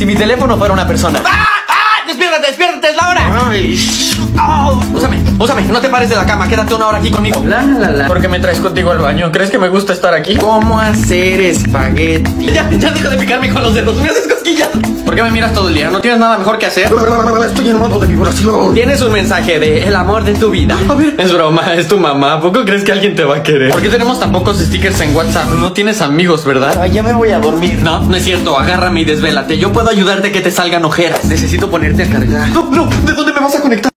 Si mi teléfono fuera una persona. ¡Ah! ¡Ah! ¡Despiértate, despiértate! ¡Es la hora! Ay. ¡Oh! Úsame, úsame, no te pares de la cama, quédate una hora aquí conmigo. La, la, la. ¿Por qué me traes contigo al baño? ¿Crees que me gusta estar aquí? ¿Cómo hacer espagueti? Ya, ya deja de picarme con los dedos, me haces cosquillas. ¿Por qué me miras todo el día? ¿No tienes nada mejor que hacer? Estoy en modo de vibración. Tienes un mensaje de el amor de tu vida. A ver. Es broma, es tu mamá. ¿A poco crees que alguien te va a querer? ¿Por qué tenemos tan pocos stickers en WhatsApp? No tienes amigos, ¿verdad? Ay, ya me voy a dormir. No, no es cierto. Agárrame y desvélate. Yo puedo ayudarte a que te salgan ojeras. Necesito ponerte a cargar. No, no, ¿de dónde me vas a conectar?